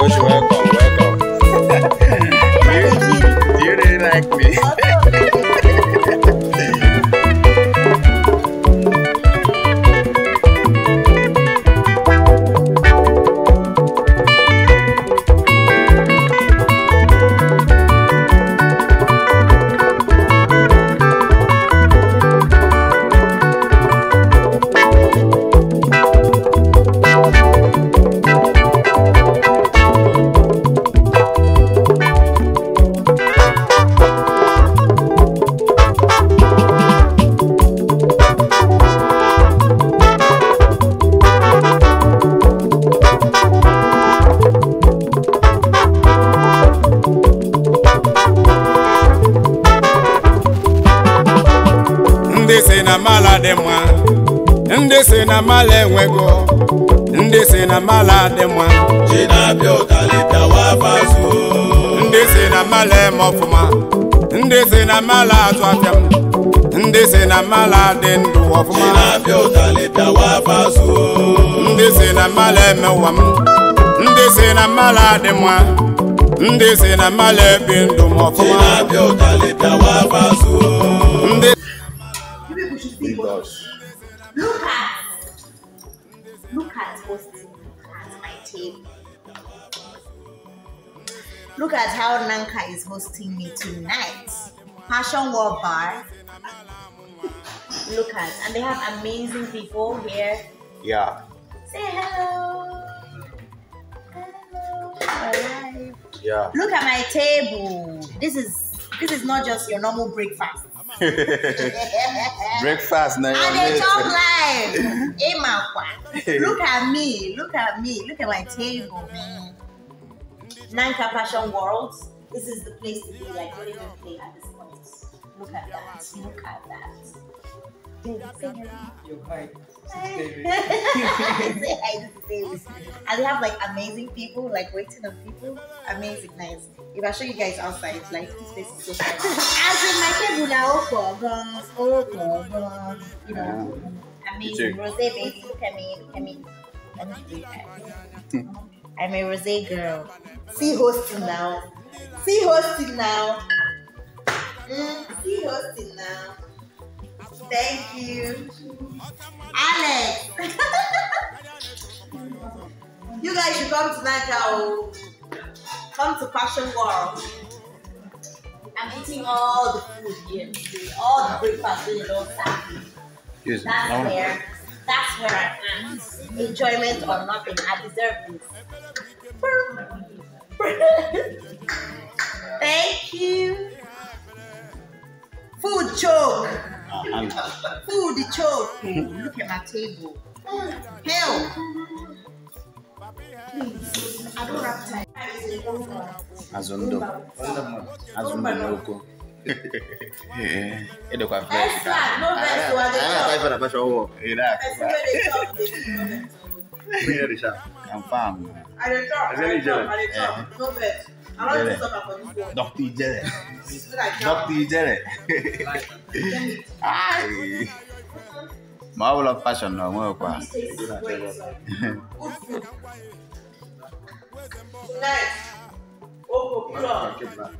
welcome, welcome. you, do you really like me? Ndị si na mala dị mma. Ndị si na mala enwego. Ndị si na mala dị mma. Ndị si na mala eme ọfụma. Ndị si na mala atụ afịa m. Ndị si na mala dị ndụ ọfụma. Ndị si na mala eme ụwa m. Ndị si na mala dị mma. Ndị si na mala ebi ndụ m ọfụma. Look at, look at hosting. Look at my table. Look at how Nanka is hosting me tonight. Passion World Bar. Look at, and they have amazing people here. yeah Say hello. Hello. Yeah Look at my table. This is this is not just your normal breakfast. breakfast now. And they talk live. Emakwa. Look at me. Look at me. Look at my table. Nanka Passion World. This is the place to be. Like, what even play at this point? Look at that. Look at that. Baby, say hi, this is David. And they have like amazing people, like waiting on people. Amazing, nice. If I show you guys outside, like this place is so fun. As in my table now, oh, you know, amazing. Rose, baby, look at me, look at me. Let me show you guys. I'm a rose girl. See hosting now. See hosting now. Mm, see hosting now. Thank you. Alex. you guys should come to Naga. Oh. Come to Passion World. I'm eating all the food here today. All the breakfast really don't serve me. That's where that's where I am. Enjoyment or nothing. I deserve this. Thank you. Food choke. Food the choke. Look at my table. Help. Please. I don't have time. azụ ndụ azụ ndụ n'oko ịdịkwa fresh Extra, no vex to Anyị na-akpa ife na Passion World. Person wey dey chop dey do no vex. Onye dị sharp. confam I dey chop. I Is there dey any chop. jelly? I dey chop. No vex. I wan do supper for this one. dọkta ijere Make I chop. dọkta ijere Ai. ma ọ bụla fashion na onwekwa This tastes great. Good food. Tonight, Oko Club.